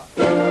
Oj,